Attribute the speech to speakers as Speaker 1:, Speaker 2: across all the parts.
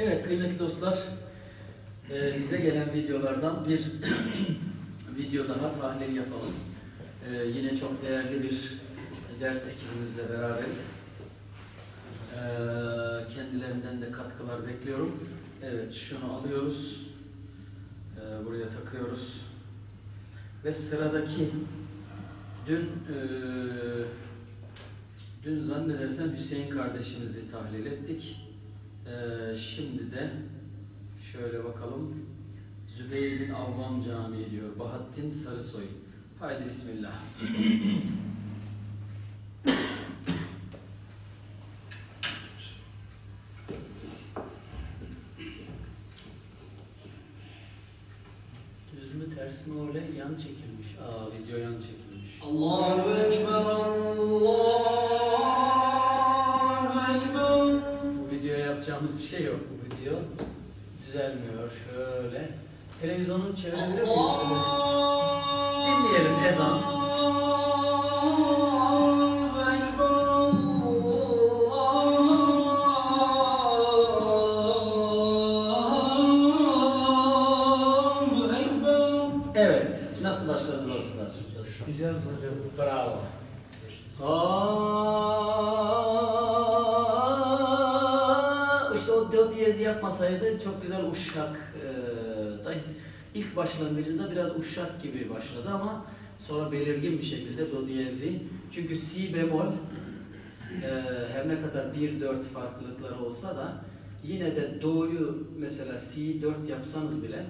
Speaker 1: Evet kıymetli dostlar, e, bize gelen videolardan bir video daha tahlil yapalım. E, yine çok değerli bir ders ekibimizle beraberiz. E, kendilerinden de katkılar bekliyorum. Evet şunu alıyoruz, e, buraya takıyoruz ve sıradaki dün e, dün zannedersem Hüseyin kardeşimizi tahlil ettik. Ee, şimdi de şöyle bakalım. Zübeyir bin Avvam Camii diyor. Bahattin Sarısoy. Haydi Bismillah. Düz mü ters mi öyle yan çekilmiş. Aa video yan çekilmiş.
Speaker 2: Allahu Ekber,
Speaker 1: düzelmiyor. Şöyle. Televizyonun çevirebilir do diyezi yapmasaydı çok güzel uşak e, da ilk başlangıcında biraz uşak gibi başladı ama sonra belirgin bir şekilde do diyezi çünkü si bemol e, her ne kadar 1-4 farklılıkları olsa da yine de do'yu mesela si 4 yapsanız bile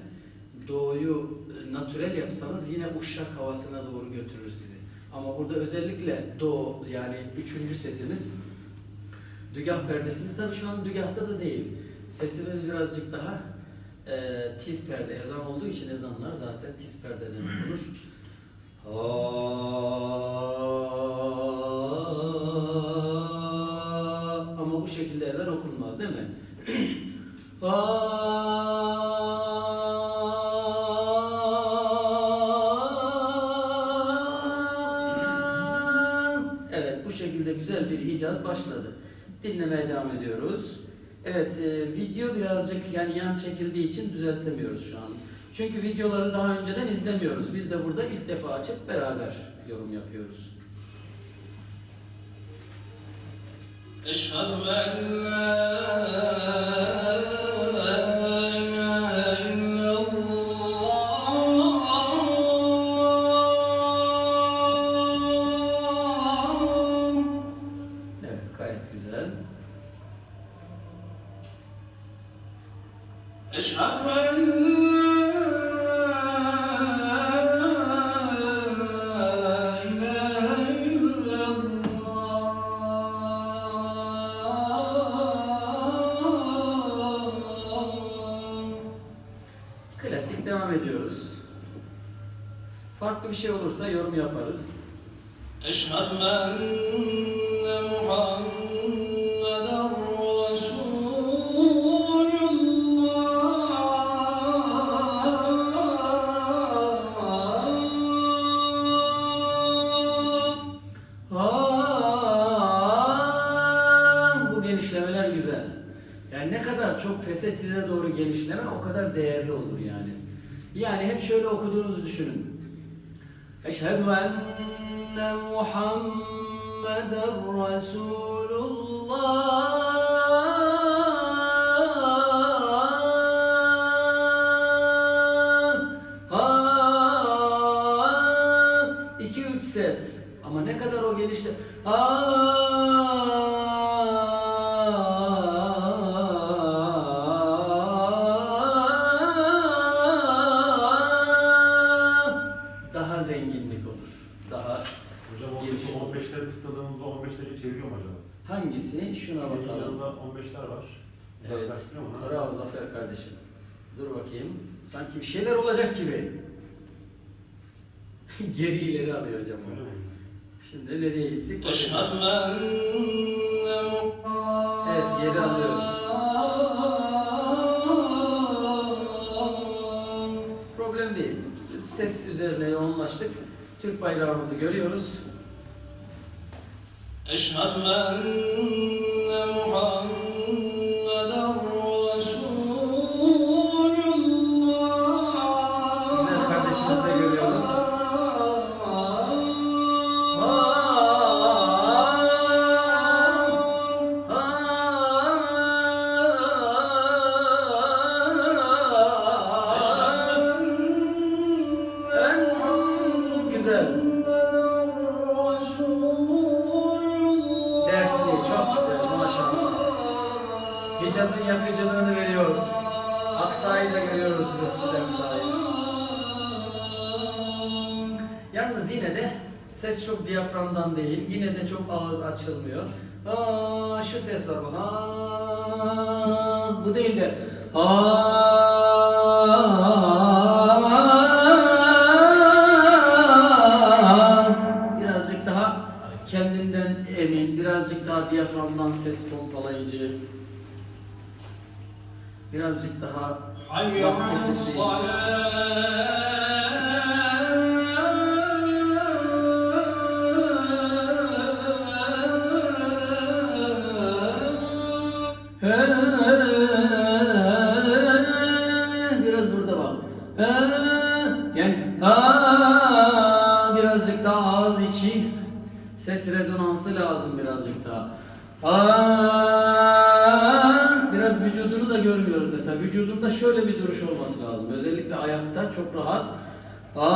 Speaker 1: doğuyu e, natürel yapsanız yine uşak havasına doğru götürür sizi. Ama burada özellikle do yani üçüncü sesimiz dügah perdesinde tabii şu an dügahta da değil. Sesimiz birazcık daha e, tiz perde. Ezan olduğu için ezanlar zaten tiz perdeden okunur. Ama bu şekilde ezan okunmaz değil mi? Evet bu şekilde güzel bir Hicaz başladı dinlemeye devam ediyoruz. Evet, e, video birazcık yani yan çekildiği için düzeltemiyoruz şu an. Çünkü videoları daha önceden izlemiyoruz. Biz de burada ilk defa açıp beraber yorum yapıyoruz.
Speaker 2: Eşhedü
Speaker 1: en la ediyoruz. Farklı bir şey olursa yorum yaparız.
Speaker 2: Eşhedü
Speaker 1: enne Muhammeden genişlemeler güzel. Yani ne kadar çok pesetize doğru genişleme o kadar değerli. Yani hep şöyle okuduğunuzu düşünün. Eşhedü enne Muhammeden Resulullah. Ha, iki üç ses. Ama ne kadar o genişle... Ha, sanki bir şeyler olacak gibi geri ileri alıyor hocam
Speaker 3: onu.
Speaker 1: Şimdi nereye gittik? Evet geri alıyoruz. Problem değil. Ses üzerine yoğunlaştık. Türk bayrağımızı görüyoruz.
Speaker 2: Eşhedü enne Muhammed sahilde görüyoruz mescidden sahil.
Speaker 1: Yalnız yine de ses çok diyaframdan değil. Yine de çok ağız açılmıyor. Aa, şu ses var bu. Aa, bu değil de. Aa, kendinden emin, birazcık daha diyaframdan ses pompalayıcı, birazcık daha Biraz burada bak. Yani birazcık daha ağız içi ses rezonansı lazım birazcık daha. Aa, Vücudunda şöyle bir duruş olması lazım. Özellikle ayakta çok rahat. Aa,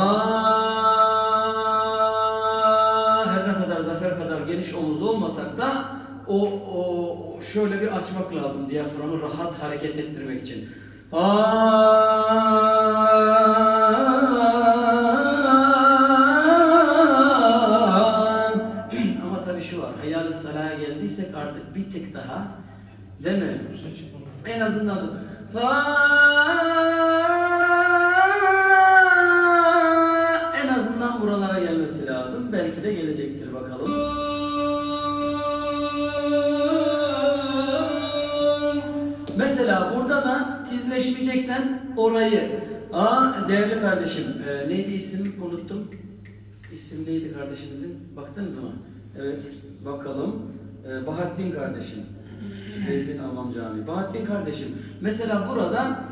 Speaker 1: her ne kadar zafer kadar geniş omuz olmasak da o, o şöyle bir açmak lazım diyaframı rahat hareket ettirmek için. Ama tabii şu var. Hayal-i salaya geldiysek artık bir tık daha değil mi? En azından sonra. En azından buralara gelmesi lazım. Belki de gelecektir bakalım. Mesela burada da tizleşmeyeceksen orayı. Aa değerli kardeşim, e, neydi isim unuttum. İsim neydi kardeşimizin? Baktınız mı? Evet, bakalım. E, Bahattin kardeşim. Zübeyir bin Avvam Camii. Bahattin kardeşim. Mesela burada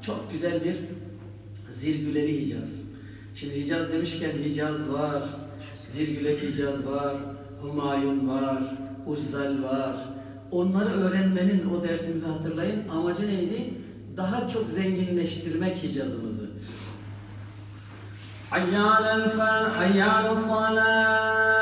Speaker 1: çok güzel bir Zirgüleli Hicaz. Şimdi Hicaz demişken Hicaz var, Zirgüleli Hicaz var, Humayun var, Uzzal var. Onları öğrenmenin o dersimizi hatırlayın. Amacı neydi? Daha çok zenginleştirmek Hicazımızı. حي على الفلاح حي على الصلاة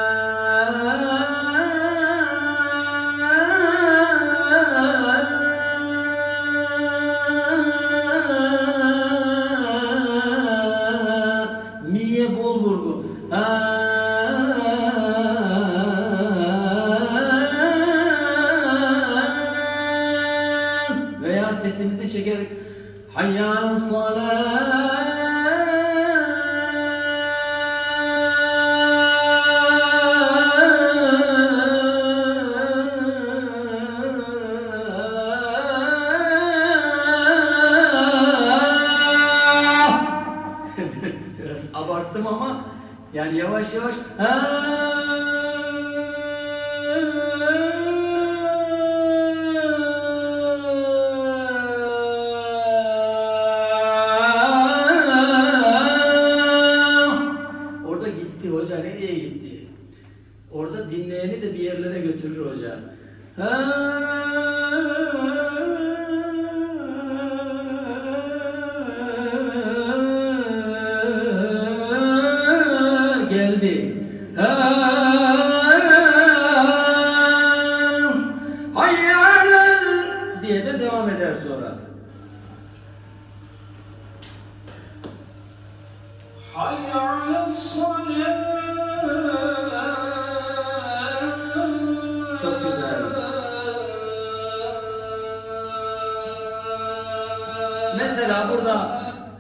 Speaker 1: Mesela burada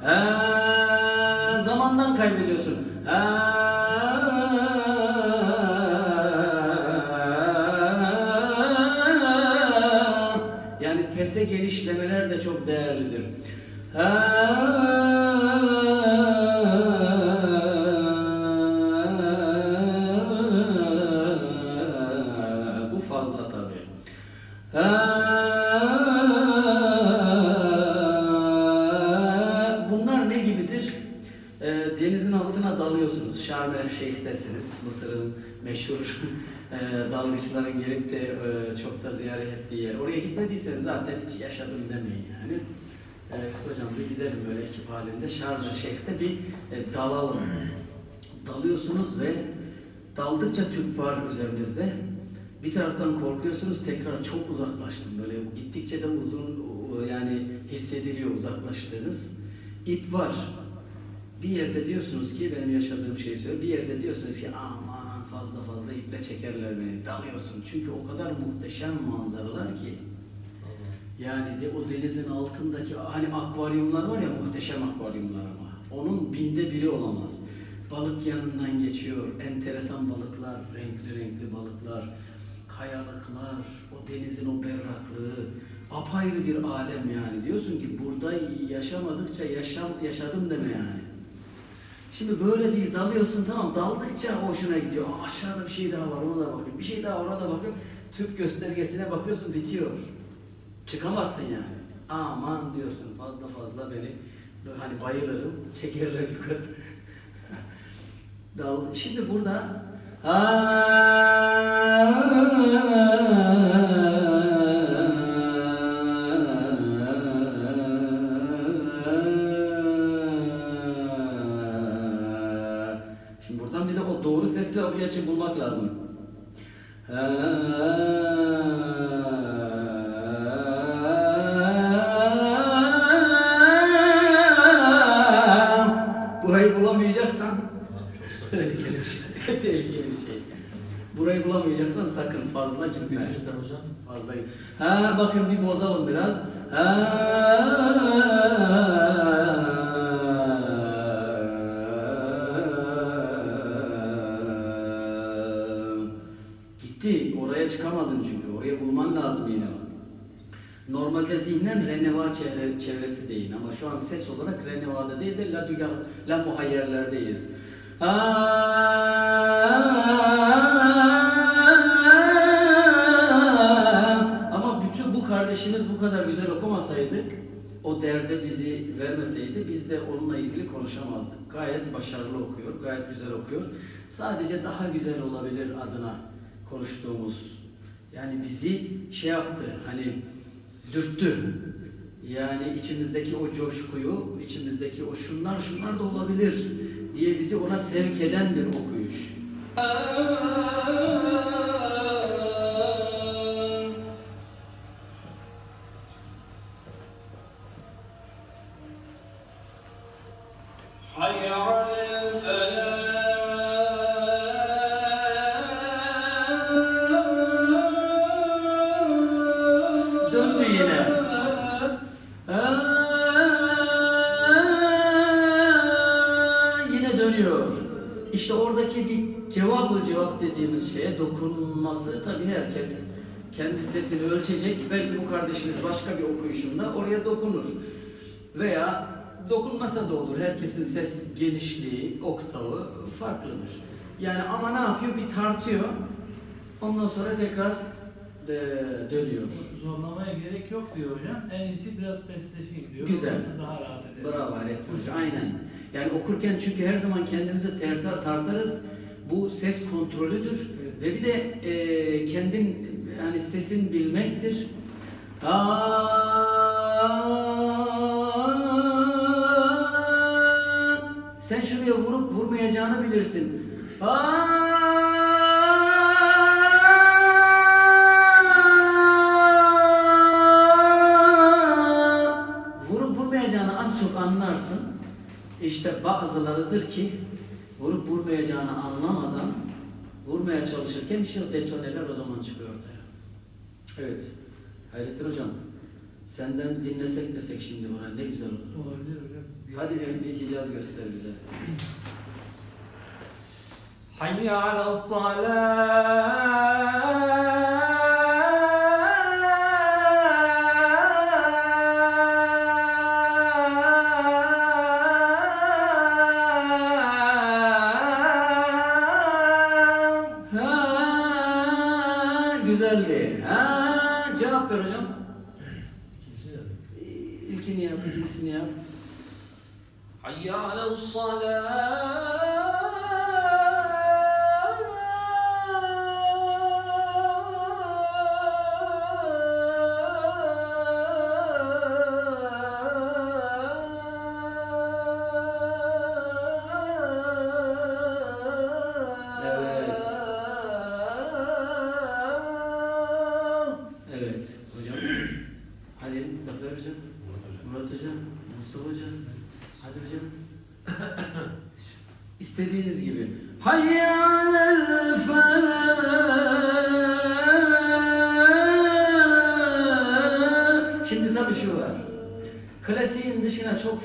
Speaker 1: eee, zamandan kaybediyorsun. Eee, yani pese genişlemeler de çok değerlidir. Eee, dalgıçların gelip de e, çok da ziyaret ettiği yer. Oraya gitmediyseniz zaten hiç yaşadım demeyin yani. E, hocam bir gidelim böyle ekip halinde. Şarm el Şeyh'te bir e, dalalım. Dalıyorsunuz ve daldıkça tüp var üzerinizde. Bir taraftan korkuyorsunuz tekrar çok uzaklaştım böyle gittikçe de uzun yani hissediliyor uzaklaştığınız. İp var. Bir yerde diyorsunuz ki benim yaşadığım şeyi söylüyorum. Bir yerde diyorsunuz ki aman fazla fazla iple çekerler beni. Dalıyorsun. Çünkü o kadar muhteşem manzaralar ki. Yani de o denizin altındaki hani akvaryumlar var ya muhteşem akvaryumlar ama. Onun binde biri olamaz. Balık yanından geçiyor. Enteresan balıklar, renkli renkli balıklar, kayalıklar, o denizin o berraklığı. Apayrı bir alem yani. Diyorsun ki burada yaşamadıkça yaşam, yaşadım deme yani. Şimdi böyle bir dalıyorsun tamam daldıkça hoşuna gidiyor. Aa, aşağıda bir şey daha var ona da bakayım. Bir şey daha ona da bakayım. Tüp göstergesine bakıyorsun bitiyor. Çıkamazsın yani. Aman diyorsun fazla fazla beni hani bayılırım çekerler yukarı. Dal. Şimdi burada Şimdi doğru sesle o açı bulmak lazım. Burayı bulamayacaksan tehlikeli bir şey. Bir. Burayı bulamayacaksan sakın fazla gitme.
Speaker 4: Hocam.
Speaker 1: Fazla git. Ha bakın bir bozalım biraz. Ha. Çıkamadın çünkü. Oraya bulman lazım yine. Normalde zihnen reneva çevre, çevresi değil ama şu an ses olarak renevada değil de la, düga, la muhayyerlerdeyiz. Ama bütün bu kardeşimiz bu kadar güzel okumasaydı, o derde bizi vermeseydi biz de onunla ilgili konuşamazdık. Gayet başarılı okuyor, gayet güzel okuyor. Sadece daha güzel olabilir adına konuştuğumuz. Yani bizi şey yaptı, hani dürttü. Yani içimizdeki o coşkuyu, içimizdeki o şunlar şunlar da olabilir diye bizi ona sevk eden bir okuyuş. Kendi sesini ölçecek. Belki bu kardeşimiz başka bir okuyuşunda oraya dokunur. Veya dokunmasa da olur. Herkesin ses genişliği, oktavı farklıdır. Yani ama ne yapıyor? Bir tartıyor. Ondan sonra tekrar de, dönüyor.
Speaker 4: Zorlamaya gerek yok diyor hocam. En iyisi biraz pesleşeyim diyor.
Speaker 1: Güzel.
Speaker 4: Daha rahat eder.
Speaker 1: Bravo Hayrettin Hoca. Aynen. Yani okurken çünkü her zaman kendimizi tartar, tartarız. Bu ses kontrolüdür. Ve bir de e, kendin yani sesin bilmektir. Aa, sen şuraya vurup vurmayacağını bilirsin. Aa. İşte bazılarıdır ki vurup vurmayacağını anlamadan vurmaya çalışırken işte detoneler o zaman çıkıyor ortaya. Evet. Hayrettin Hocam senden dinlesek desek şimdi buna ne güzel olur.
Speaker 4: Olabilir hocam.
Speaker 1: Hadi bir, bir Hicaz göster bize.
Speaker 4: Hayya ala salat.
Speaker 1: sola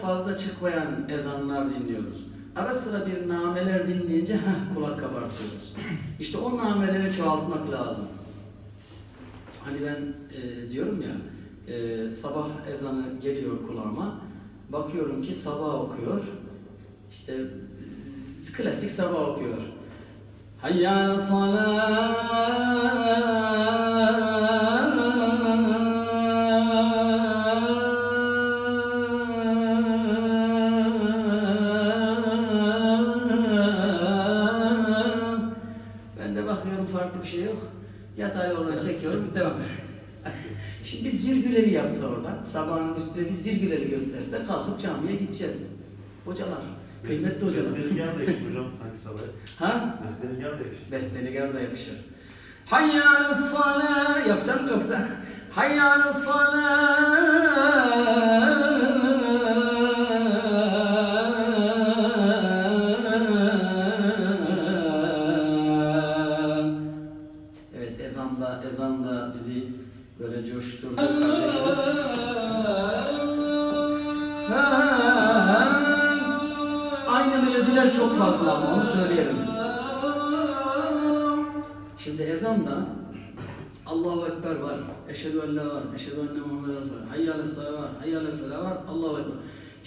Speaker 1: fazla çıkmayan ezanlar dinliyoruz. Ara sıra bir nameler dinleyince heh, kulak kabartıyoruz. İşte o nameleri çoğaltmak lazım. Hani ben e, diyorum ya, e, sabah ezanı geliyor kulağıma. Bakıyorum ki sabah okuyor. İşte klasik sabah okuyor. Hayyâle salâ. Zirgüleli yapsa oradan, sabahın üstüne biz zirgüleli gösterse kalkıp camiye gideceğiz. Hocalar, kıymetli hocalar.
Speaker 3: Bestenigar da yakışır hocam sanki sabaya.
Speaker 1: Ha?
Speaker 3: Bestenigar da yakışır.
Speaker 1: Bestenigar da yakışır. Hayyâle salâ yapacaksın mı yoksa? Hayyâle salâ.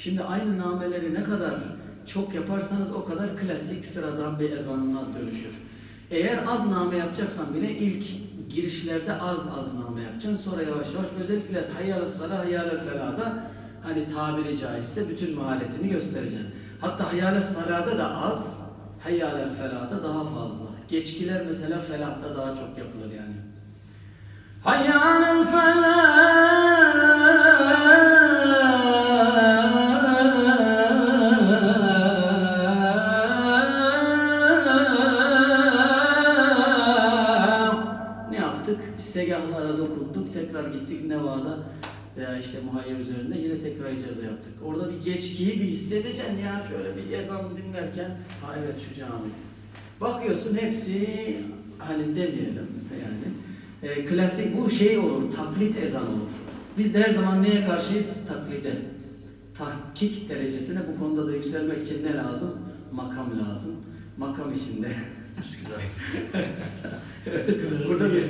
Speaker 1: Şimdi aynı nameleri ne kadar çok yaparsanız o kadar klasik sıradan bir ezanına dönüşür. Eğer az name yapacaksan bile ilk girişlerde az az name yapacaksın. Sonra yavaş yavaş özellikle Hayyâle sâlâ, Hayyâle felâda hani tabiri caizse bütün maharetini göstereceksin. Hatta Hayyâle salâda da az, Hayyâle felâda daha fazla. Geçkiler mesela felahta daha çok yapılır yani. Hayyâle felah. Nevada veya işte muhayyer üzerinde yine tekrar icaza yaptık. Orada bir geçkiyi bir hissedeceksin ya şöyle bir ezan dinlerken ha evet şu cami. Bakıyorsun hepsi hani demeyelim yani e, klasik bu şey olur, taklit ezan olur. Biz de her zaman neye karşıyız? Taklide. Tahkik derecesine bu konuda da yükselmek için ne lazım? Makam lazım. Makam içinde. Burada bir.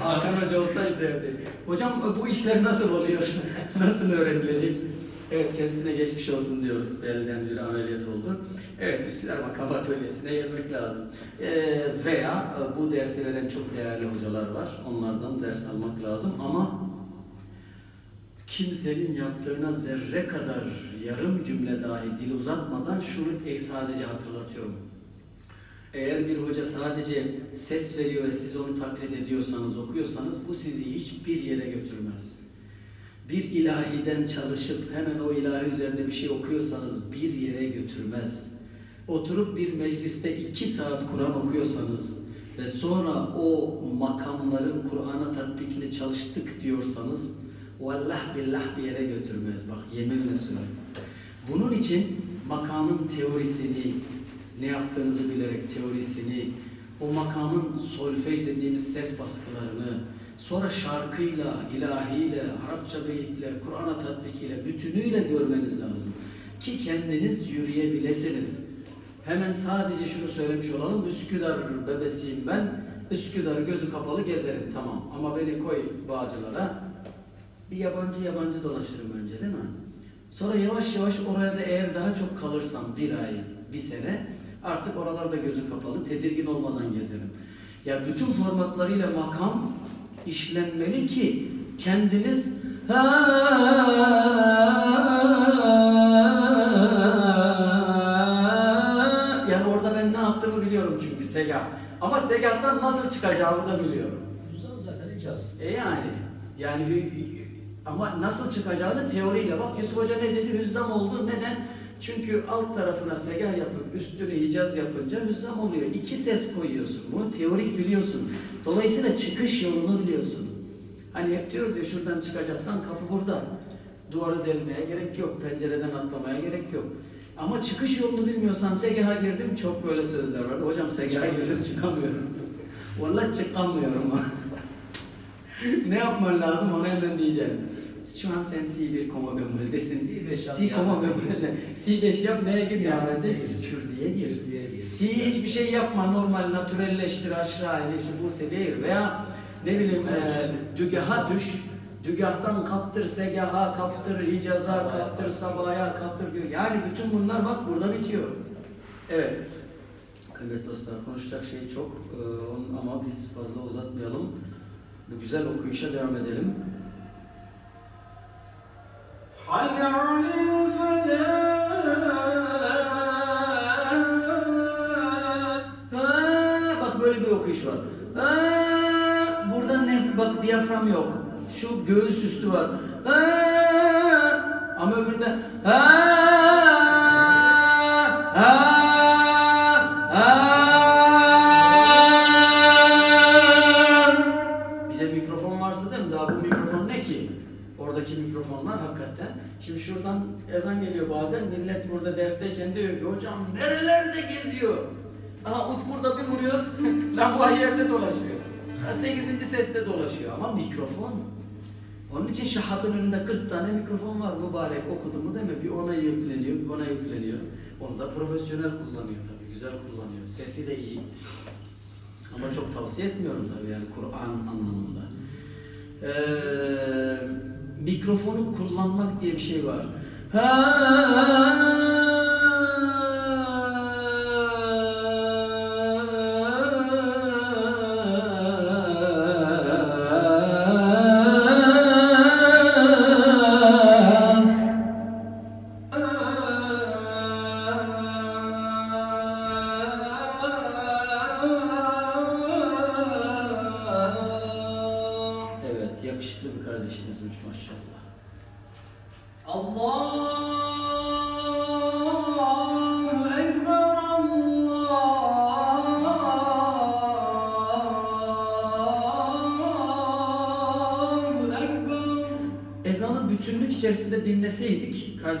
Speaker 1: Hakan Hoca olsaydı derdi. Hocam bu işler nasıl oluyor? nasıl öğrenilecek? Evet kendisine geçmiş olsun diyoruz. Belden bir ameliyat oldu. Evet Üsküdar Makam Atölyesi'ne gelmek lazım. Ee, veya e, bu dersi veren çok değerli hocalar var. Onlardan ders almak lazım ama kimsenin yaptığına zerre kadar yarım cümle dahi dil uzatmadan şunu sadece hatırlatıyorum. Eğer bir hoca sadece ses veriyor ve siz onu taklit ediyorsanız, okuyorsanız bu sizi hiçbir yere götürmez. Bir ilahiden çalışıp hemen o ilahi üzerinde bir şey okuyorsanız bir yere götürmez. Oturup bir mecliste iki saat Kur'an okuyorsanız ve sonra o makamların Kur'an'a tatbikini çalıştık diyorsanız vallah billah bir yere götürmez. Bak yeminle söylüyorum. Bunun için makamın teorisini, ne yaptığınızı bilerek teorisini, o makamın solfej dediğimiz ses baskılarını, sonra şarkıyla, ilahiyle, Arapça beyitle, Kur'an'a tatbikiyle, bütünüyle görmeniz lazım. Ki kendiniz yürüyebilesiniz. Hemen sadece şunu söylemiş olalım, Üsküdar bebesiyim ben, Üsküdar gözü kapalı gezerim tamam. Ama beni koy Bağcılar'a, bir yabancı yabancı dolaşırım önce değil mi? Sonra yavaş yavaş oraya da eğer daha çok kalırsam bir ay, bir sene artık oralarda gözü kapalı, tedirgin olmadan gezerim. Ya bütün formatlarıyla makam işlenmeli ki kendiniz yani orada ben ne yaptığımı biliyorum çünkü segah. Ama segahtan nasıl çıkacağımı da biliyorum.
Speaker 2: Hüsam zaten icaz.
Speaker 1: E yani. Yani ama nasıl çıkacağını teoriyle bak Yusuf Hoca ne dedi? Hüzzam oldu. Neden? Çünkü alt tarafına segah yapıp üstünü hicaz yapınca hüzzam oluyor. İki ses koyuyorsun. Bunu teorik biliyorsun. Dolayısıyla çıkış yolunu biliyorsun. Hani hep diyoruz ya şuradan çıkacaksan kapı burada. Duvarı delmeye gerek yok. Pencereden atlamaya gerek yok. Ama çıkış yolunu bilmiyorsan SGH'a girdim çok böyle sözler var. Hocam SGH'a girdim çıkamıyorum. Vallahi çıkamıyorum. ne yapman lazım onu hemen diyeceğim. Şu an sen C1 koma gömüldesin.
Speaker 4: C5 yap,
Speaker 1: C koma gömülde. C5 yap neye gir Nihavent'e? Kürdüye gir. C hiçbir şey yapma normal natürelleştir aşağı in işte bu seviyeye gir. Veya ne bileyim e, dügaha düş. Dügahtan kaptır, segaha kaptır, hicaza kaptır, sabaya kaptır diyor. Yani bütün bunlar bak burada bitiyor. Evet. Kıymetli dostlar konuşacak şey çok e, ama biz fazla uzatmayalım. Bu güzel okuyuşa devam edelim. Ha, bak böyle bir okuş var. Ha, burada ne? Bak diyafram yok. Şu göğüs üstü var. Ha, ama öbüründe ha Şimdi şuradan ezan geliyor bazen. Millet burada dersteyken diyor ki hocam nerelerde geziyor? Aha ut burada bir vuruyoruz. Lamba yerde dolaşıyor. Sekizinci seste dolaşıyor ama mikrofon. Onun için şahatın önünde 40 tane mikrofon var mübarek okudu mu değil mi? Bir ona yükleniyor, bir ona yükleniyor. Onu da profesyonel kullanıyor tabii, güzel kullanıyor. Sesi de iyi. Ama çok tavsiye etmiyorum tabii yani Kur'an anlamında. Ee, mikrofonu kullanmak diye bir şey var. Evet,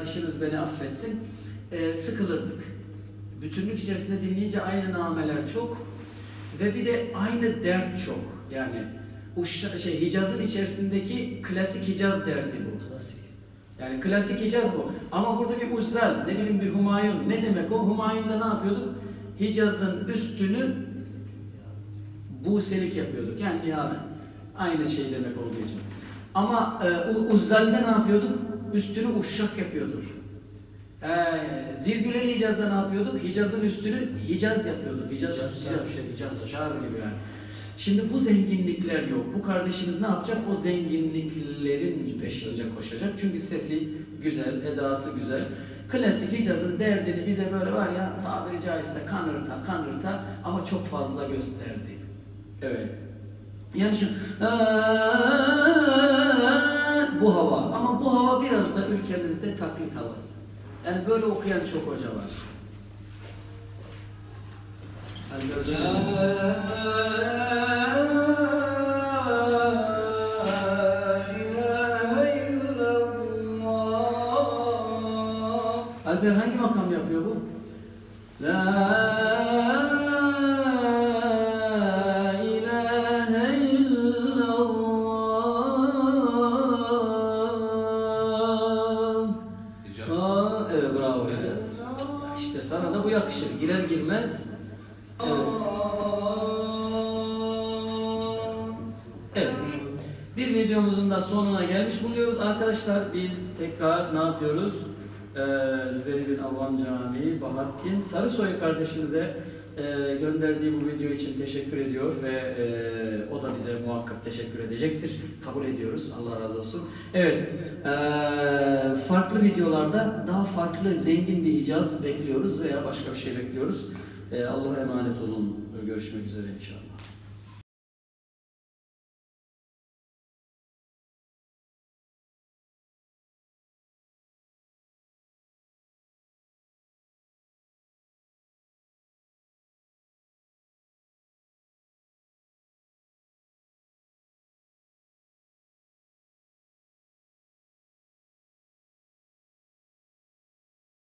Speaker 1: kardeşimiz beni affetsin, e, sıkılırdık. Bütünlük içerisinde dinleyince aynı nameler çok ve bir de aynı dert çok. Yani Uşa, şey Hicaz'ın içerisindeki klasik Hicaz derdi bu.
Speaker 4: Klasik.
Speaker 1: Yani klasik Hicaz bu. Ama burada bir uzzal, ne bileyim bir Humayun. Ne demek o? Humayun'da ne yapıyorduk? Hicaz'ın üstünü Buselik yapıyorduk. Yani ihale. Aynı şey demek olduğu için. Ama e, Uzzal'de ne yapıyorduk? Üstünü uşşak yapıyorduk. E, Zilgüleli Hicaz'da ne yapıyorduk? Hicaz'ın üstünü Hicaz yapıyorduk. Hicaz,
Speaker 4: Hicaz,
Speaker 1: Hicaz,
Speaker 4: Hicaz,
Speaker 1: Hicaz, Şar gibi yani. Şimdi bu zenginlikler yok. Bu kardeşimiz ne yapacak? O zenginliklerin peşinde koşacak. Çünkü sesi güzel, edası güzel. Klasik Hicaz'ın derdini bize böyle var ya tabiri caizse kanırta kanırta ama çok fazla gösterdi. Evet. Yani şu bu hava biraz da ülkemizde taklit havası. Yani böyle okuyan çok hoca var. Alper hangi makam yapıyor bu? La sonuna gelmiş bulunuyoruz. Arkadaşlar biz tekrar ne yapıyoruz? Ee, Zübeyir bin Avvam Camii, Bahattin Sarısoy kardeşimize e, gönderdiği bu video için teşekkür ediyor ve e, o da bize muhakkak teşekkür edecektir. Kabul ediyoruz. Allah razı olsun. Evet. e, farklı videolarda daha farklı zengin bir icaz bekliyoruz veya başka bir şey bekliyoruz. E, Allah'a emanet olun. Görüşmek üzere inşallah.